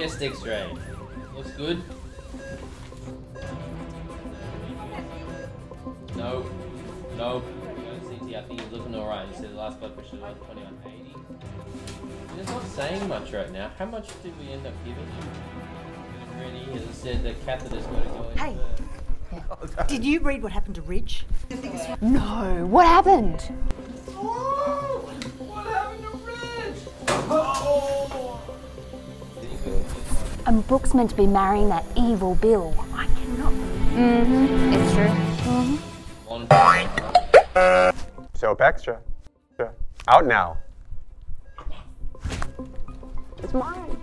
chest X-ray. Looks good. No, no. CT, I think he's looking alright. He said the last blood pressure was 2180. He's not saying much right now. How much did we end up giving him? Really, as I said, the catheter's got to go in Hey. first. Did you read what happened to Ridge? No, what happened? And Brooke's meant to be marrying that evil Bill. I cannot. Mm-hmm. It's true. On Soap extra. Out now. It's mine.